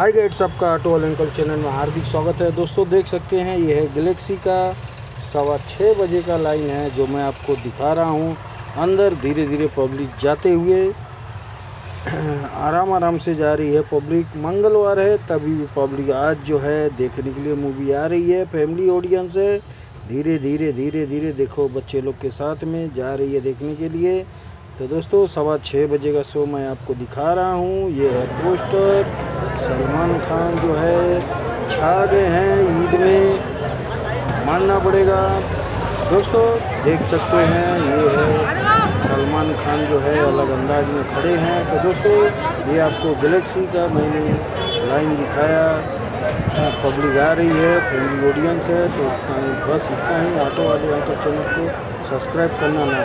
हाय guides आपका auto वाले uncle channel में हार्दिक स्वागत है। दोस्तों, देख सकते हैं यह है गलेक्सी का सवा छः बजे का लाइन है, जो मैं आपको दिखा रहा हूँ। अंदर धीरे धीरे पब्लिक जाते हुए आराम आराम से जा रही है पब्लिक। मंगलवार है, तभी भी पब्लिक आज जो है देखने के लिए मूवी आ रही है फैमिली ऑडियंस है धीरे धीरे धीरे धीरे देखो बच्चे लोग के साथ में जा रही है देखने के लिए। तो दोस्तों, सवा छः बजे का शो मैं आपको दिखा रहा हूँ। ये है पोस्टर। सलमान खान जो है, छा गए हैं ईद में। मानना पड़ेगा। दोस्तों, देख सकते हैं, ये है सलमान खान जो है, अलग अंदाज में खड़े हैं। तो दोस्तों, ये आपको गैलेक्सी का मैंने लाइन दिखाया। पब्लिक आ रही है, फैमिली ऑडियंस है तो बस इतना ही। ऑटो वाले अंकल चैनल को सब्सक्राइब करना ना।